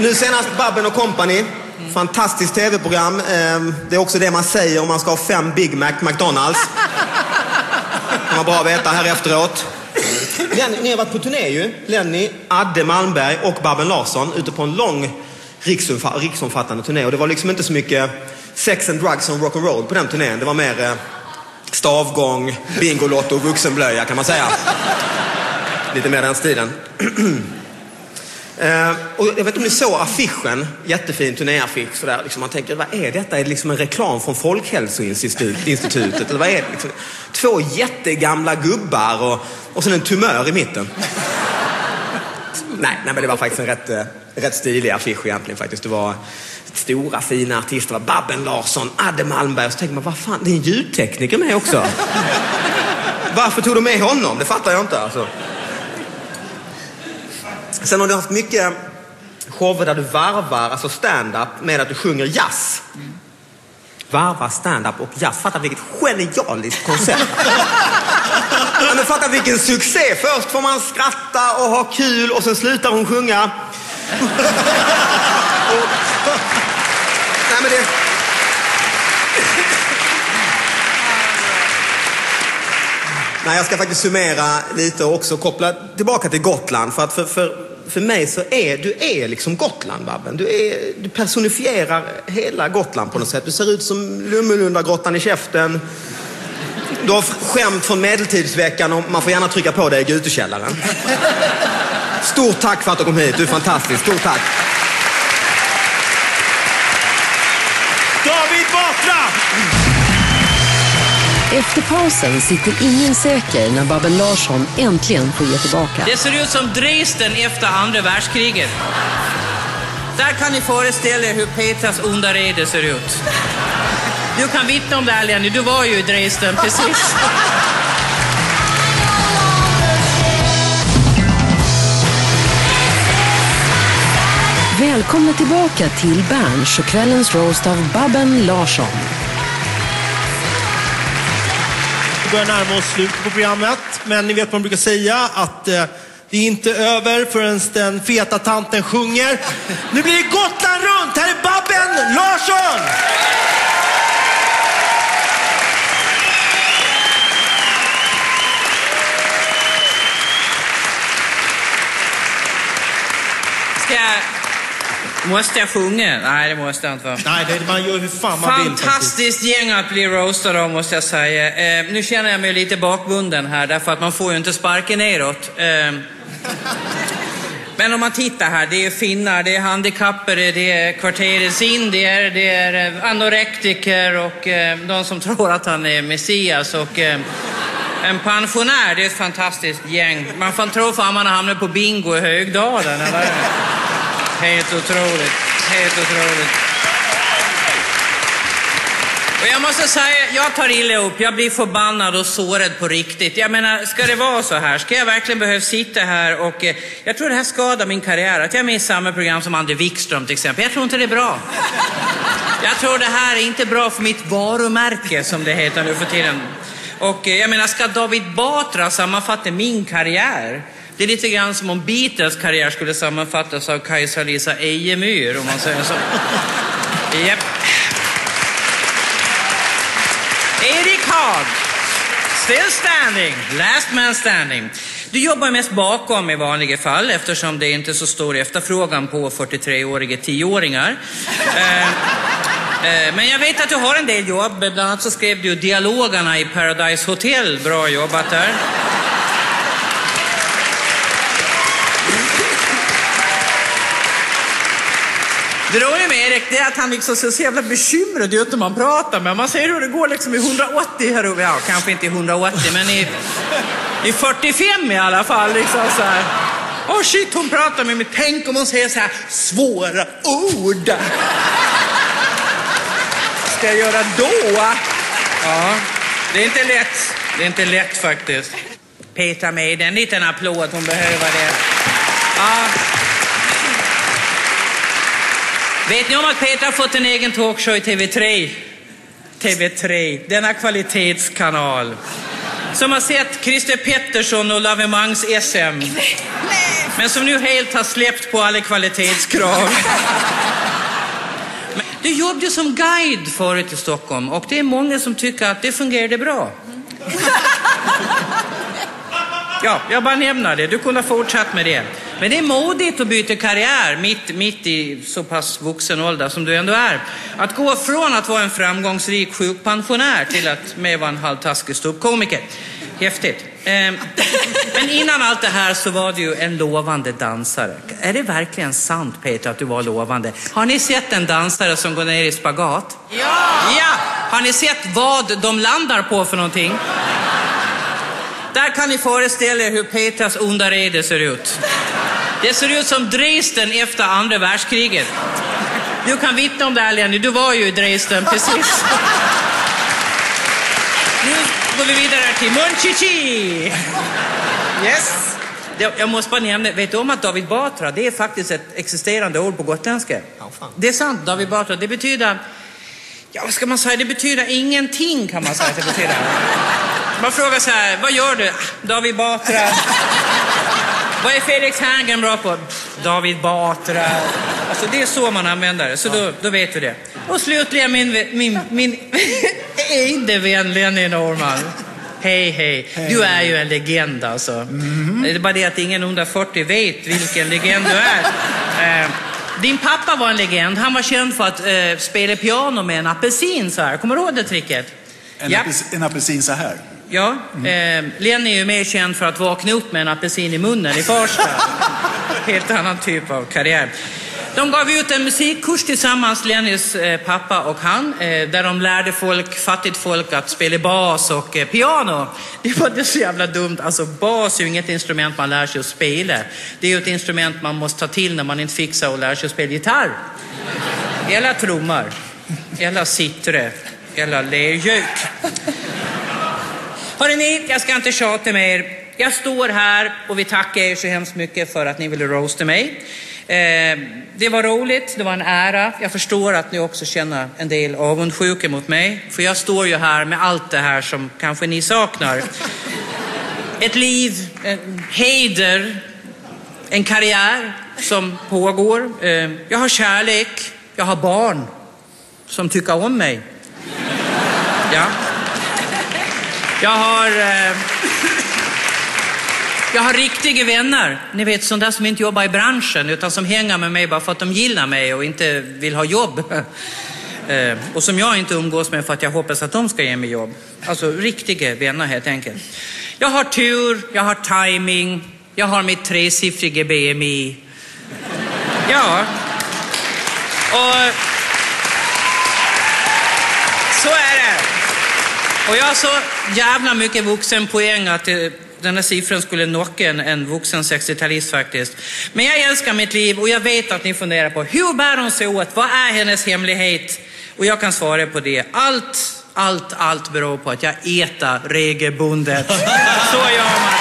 Nu senast Babben och Company. Fantastiskt tv-program. Ehm, det är också det man säger om man ska ha fem Big Mac på McDonalds. kan vara bra att veta här efteråt. Lenny, ni har varit på turné ju. Lenny, Adde Malmberg och Babben Larsson ute på en lång riksomfattande turné. Och det var liksom inte så mycket sex and drugs och rock'n'roll på den turnén. Det var mer eh, stavgång, Bingolotto och vuxenblöja kan man säga. Lite mer den stilen. Eh, och jag vet inte om ni såg affischen, jättefin turnéaffisch. Sådär, liksom man tänker, vad är detta? Är det liksom en reklam från Folkhälsoinstitutet? Eller vad är det? Liksom, två jättegamla gubbar och, och sen en tumör i mitten. Nej, nej, men det var faktiskt en rätt, eh, rätt stilig affisch egentligen faktiskt. Det var stora fina artister. Det var Babben Larsson, Adde Malmberg. Och så tänker man, vad fan, det är en ljudtekniker med också. Varför tog de med honom? Det fattar jag inte alltså. Sen har du haft mycket shower där du varvar, alltså stand-up, med att du sjunger jazz. Varva stand-up och jazz. Fatta vilket genialiskt koncept. Men fatta vilken succé. Först får man skratta och ha kul och sen slutar hon sjunga. och, nej, men det... Nej, jag ska faktiskt summera lite och också koppla tillbaka till Gotland. För att för, för, för mig så är du är liksom Gotland, Babben. Du, är, du personifierar hela Gotland på något sätt. Du ser ut som Lummelundagrottan i käften. Du har skämt från medeltidsveckan och man får gärna trycka på dig i Gutekällaren. Stort tack för att du kom hit. Du är fantastisk. Stort tack. Efter pausen sitter ingen säker när Babben Larsson äntligen får ge tillbaka. Det ser ut som Dresden efter andra världskriget. Där kan ni föreställa er hur Petras underrede ser ut. Du kan vittna om det här Lenny, du var ju i Dresden precis. Välkomna tillbaka till Berns och kvällens roast av Babben Larsson. Vi börjar närma oss slutet på programmet. Men ni vet vad man brukar säga, att eh, det är inte över förrän den feta tanten sjunger. Nu blir det Gotland runt! Här är Babben Larsson! Ska jag... Måste jag sjunga? Nej, det måste jag inte. Va? Nej, det, man gör hur fan man vill. Fantastiskt gäng att bli roastad av måste jag säga. Eh, nu känner jag mig lite bakbunden här därför att man får ju inte sparken neråt. Eh, men om man tittar här, det är finnar, det är handikappade, det är kvarterets indier, det är eh, anorektiker och eh, de som tror att han är Messias och eh, en pensionär. Det är ett fantastiskt gäng. Man får tro fan man har hamnat på bingo i Högdalen. Eller? Helt otroligt. Helt otroligt. Och jag måste säga, jag tar illa upp. Jag blir förbannad och sårad på riktigt. Jag menar, ska det vara så här? Ska jag verkligen behöva sitta här och... Eh, jag tror det här skadar min karriär. Att jag är med i samma program som Andy Wikström till exempel. Jag tror inte det är bra. Jag tror det här är inte bra för mitt varumärke som det heter nu för tiden. Och eh, jag menar, ska David Batra sammanfatta min karriär? Det är lite grann som om Beatles karriär skulle sammanfattas av Kajsa-Lisa Ejemyr, om man säger så. Yep. Erik Haag, still standing, last man standing. Du jobbar mest bakom i vanliga fall eftersom det inte är så stor efterfrågan på 43-åriga 10-åringar. Eh, eh, Men jag vet att du har en del jobb. Bland annat så skrev du dialogerna i Paradise Hotel. Bra jobbat där. Det roliga med Erik det är att han liksom ser så jävla bekymrad ut när man pratar med Man ser hur det går liksom i 180 här uppe. Ja, kanske inte i 180 men i, i 45 i alla fall. Liksom så här. Oh shit, hon pratar med mig. Tänk om hon säger så här svåra ord. Ska jag göra då? Ja, det är inte lätt. Det är inte lätt faktiskt. Petra med en liten applåd, hon behöver det. Ja. Vet ni om att Petra har fått en egen talkshow i TV3? TV3, denna kvalitetskanal. Som har sett Christer Pettersson och Lavemangs SM. Men som nu helt har släppt på alla kvalitetskrav. Men du jobbade som guide förut i Stockholm och det är många som tycker att det fungerade bra. Ja, jag bara nämner det. Du kunde ha fortsatt med det. Men det är modigt att byta karriär mitt, mitt i så pass vuxen ålder som du ändå är. Att gå från att vara en framgångsrik sjukpensionär till att med vara en halvtaskig ståuppkomiker. Häftigt. Ehm, Men innan allt det här så var du ju en lovande dansare. Är det verkligen sant Peter att du var lovande? Har ni sett en dansare som går ner i spagat? Ja! Ja! Har ni sett vad de landar på för någonting? Där kan ni föreställa er hur Petras underrede ser ut. Det ser ut som Dresden efter andra världskriget. Du kan vittna om det här Lenny, du var ju i Dresden precis. Nu går vi vidare till Munchichi. Yes. Jag måste bara nämna, vet du om att David Batra, det är faktiskt ett existerande ord på gotländska? Fan. Det är sant, David Batra. Det betyder, ja vad ska man säga, det betyder ingenting kan man säga att det betyder. Man frågar så här, vad gör du? David Batra. Vad är Felix Herngren bra på? David Batra. Alltså det är så man använder det, så då, då vet vi det. Och slutligen min, min, min ejde vän Lenny Norman. Hej, hej. Du är ju en legend alltså. Det är bara det att ingen under 40 vet vilken legend du är. Eh, Din pappa var en legend. Han var känd för att eh, spela piano med en apelsin så här. Kommer du ihåg det tricket? En, Ja. apels, en apelsin så här. Ja, eh, Lenny är ju mer känd för att vakna upp med en apelsin i munnen i Farsta. Helt annan typ av karriär. De gav ut en musikkurs tillsammans, Lennys eh, pappa och han, eh, där de lärde folk, fattigt folk att spela bas och eh, piano. Det var det så jävla dumt. Alltså bas är ju inget instrument man lär sig att spela. Det är ju ett instrument man måste ta till när man inte fixar och lär sig att spela gitarr. Eller trummor. Eller sittre. Eller lergök. Hörrni, jag ska inte tjata med er. Jag står här och vi tackar er så hemskt mycket för att ni ville roasta mig. Eh, det var roligt, det var en ära. Jag förstår att ni också känner en del avundsjuka mot mig. För jag står ju här med allt det här som kanske ni saknar. Ett liv, en heder, en karriär som pågår. Eh, jag har kärlek, jag har barn som tycker om mig. Ja. Jag har... Eh, jag har riktiga vänner. Ni vet sådana där som inte jobbar i branschen utan som hänger med mig bara för att de gillar mig och inte vill ha jobb. Eh, och som jag inte umgås med för att jag hoppas att de ska ge mig jobb. Alltså riktiga vänner helt enkelt. Jag har tur, jag har timing, jag har mitt tresiffriga BMI. Ja. Och... Så är det. Och jag har så jävla mycket vuxenpoäng att den här siffran skulle knocka en, en vuxen 60-talist faktiskt. Men jag älskar mitt liv och jag vet att ni funderar på hur bär hon sig åt? Vad är hennes hemlighet? Och jag kan svara på det. Allt, allt, allt beror på att jag äter regelbundet. Så gör man.